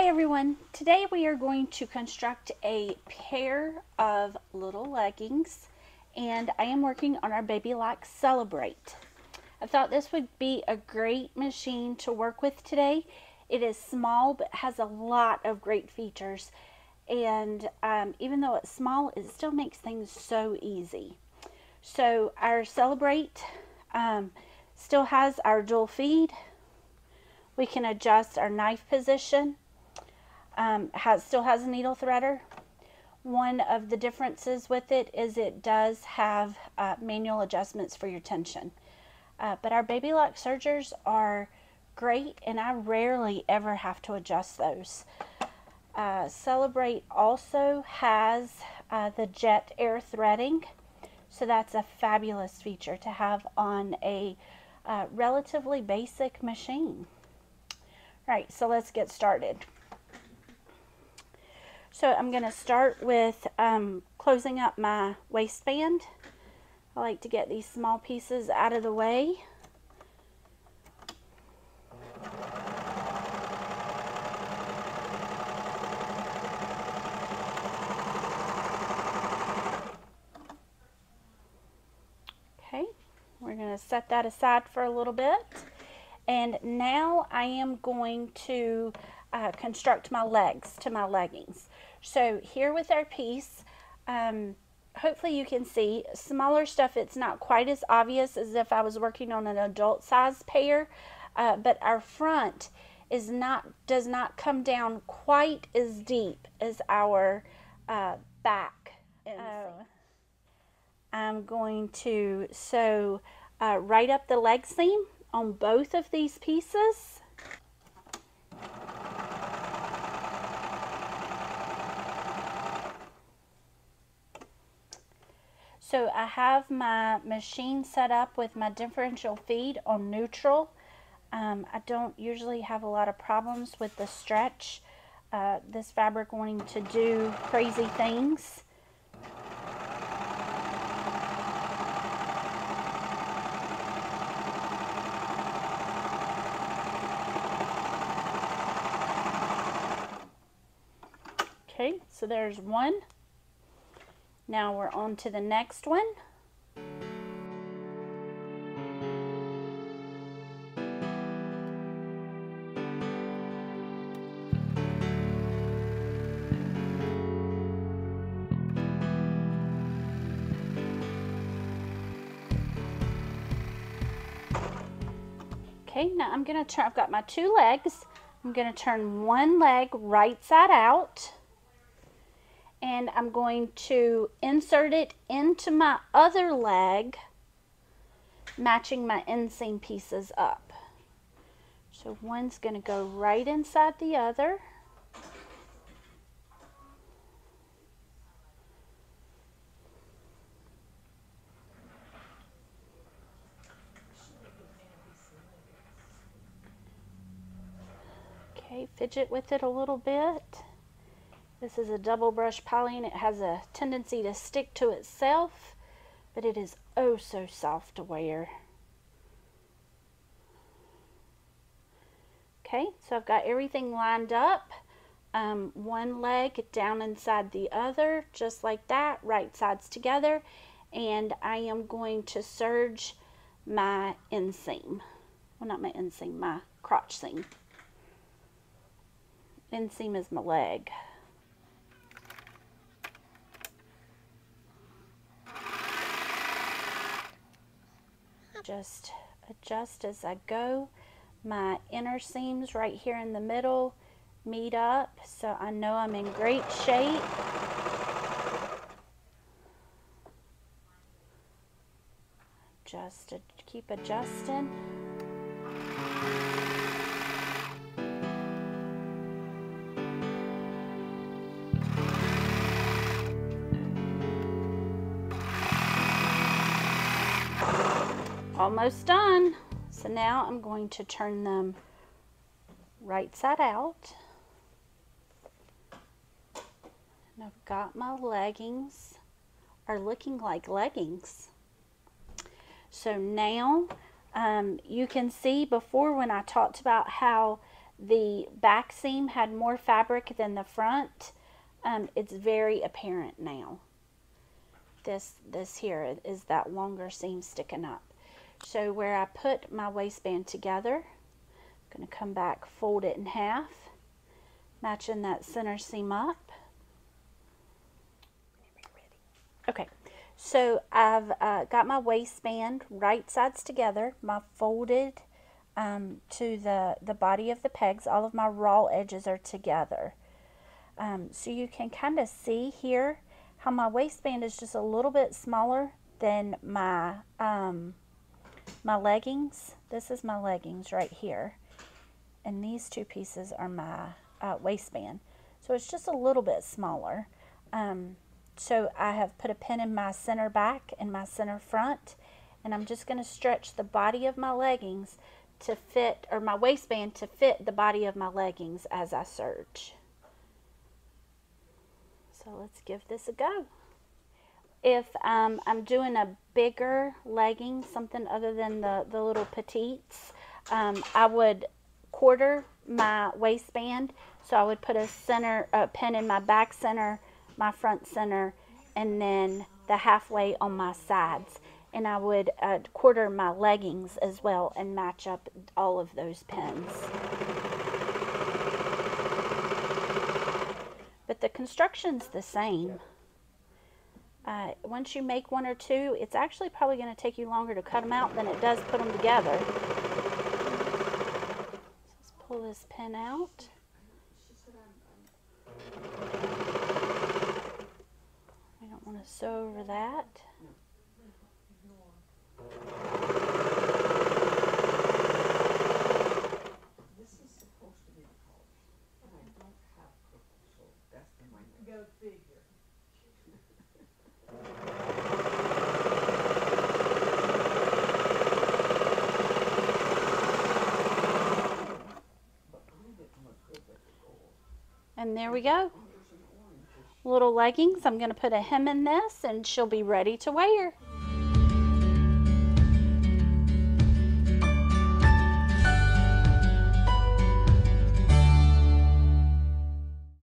Hi everyone. Today we are going to construct a pair of little leggings and I am working on our Baby Lock Celebrate. I thought this would be a great machine to work with today. It is small but has a lot of great features and um, even though it's small it still makes things so easy. So our Celebrate um, still has our dual feed. We can adjust our knife position um, has still has a needle threader. One of the differences with it is it does have uh, manual adjustments for your tension. Uh, but our Baby Lock sergers are great and I rarely ever have to adjust those. Uh, Celebrate also has uh, the jet air threading. So that's a fabulous feature to have on a uh, relatively basic machine. All right, so let's get started. So I'm going to start with um, closing up my waistband. I like to get these small pieces out of the way. Okay, we're going to set that aside for a little bit. And now I am going to uh, construct my legs to my leggings. So here with our piece, um, hopefully you can see smaller stuff. It's not quite as obvious as if I was working on an adult size pair, uh, but our front is not does not come down quite as deep as our uh, back. Uh, I'm going to sew uh, right up the leg seam on both of these pieces. So I have my machine set up with my differential feed on neutral. Um, I don't usually have a lot of problems with the stretch. Uh, this fabric wanting to do crazy things. Okay, so there's one. Now we're on to the next one. Okay, now I'm going to turn, I've got my two legs. I'm going to turn one leg right side out and I'm going to insert it into my other leg matching my inseam pieces up. So one's going to go right inside the other. Okay, fidget with it a little bit. This is a double brush polyene. It has a tendency to stick to itself, but it is oh so soft to wear. Okay, so I've got everything lined up. Um, one leg down inside the other, just like that, right sides together. And I am going to serge my inseam. Well, not my inseam, my crotch seam. Inseam is my leg. Just adjust as I go. My inner seams right here in the middle meet up so I know I'm in great shape. Just keep adjusting. Almost done. So now I'm going to turn them right side out. And I've got my leggings are looking like leggings. So now um, you can see before when I talked about how the back seam had more fabric than the front, um, it's very apparent now. This, this here is that longer seam sticking up. So where I put my waistband together, I'm going to come back, fold it in half, matching that center seam up. Okay, so I've uh, got my waistband right sides together, my folded um, to the, the body of the pegs. All of my raw edges are together. Um, so you can kind of see here how my waistband is just a little bit smaller than my, um, my leggings. This is my leggings right here. And these two pieces are my uh, waistband. So it's just a little bit smaller. Um, so I have put a pin in my center back and my center front. And I'm just going to stretch the body of my leggings to fit, or my waistband to fit the body of my leggings as I serge. So let's give this a go. If um, I'm doing a bigger legging, something other than the, the little petites, um, I would quarter my waistband. So I would put a center, a pin in my back center, my front center, and then the halfway on my sides and I would uh, quarter my leggings as well and match up all of those pins. But the construction's the same. Uh, once you make one or two, it's actually probably going to take you longer to cut them out than it does put them together. Let's pull this pin out. I don't want to sew over that. Go figure. And there we go. Little leggings. I'm going to put a hem in this and she'll be ready to wear.